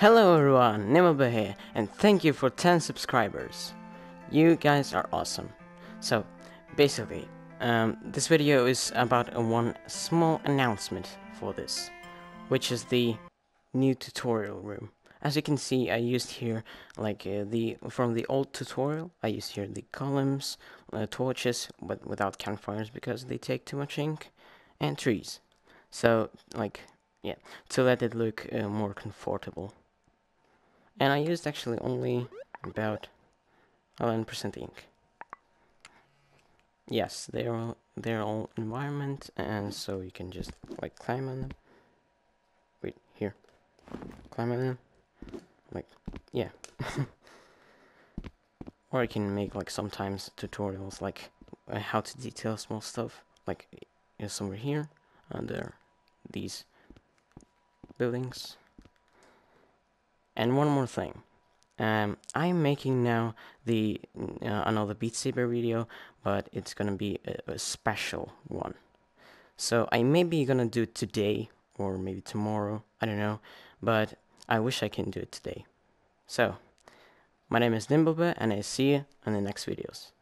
Hello everyone, NimbleBear here, and thank you for 10 subscribers. You guys are awesome. So, basically, um, this video is about a one small announcement for this, which is the new tutorial room. As you can see, I used here, like, uh, the from the old tutorial, I used here the columns, uh, torches, but without campfires because they take too much ink, and trees. So, like, yeah, to let it look uh, more comfortable. And I used actually only about 11% ink. Yes, they're all, they're all environment, and so you can just like climb on them. Wait, here, climb on them. Like, yeah. or I can make like sometimes tutorials like uh, how to detail small stuff, like uh, somewhere here under these buildings. And one more thing. Um, I'm making now the uh, another Beat Saber video, but it's gonna be a, a special one. So I may be gonna do it today or maybe tomorrow. I don't know, but I wish I can do it today. So, my name is NimbleBear, and I see you in the next videos.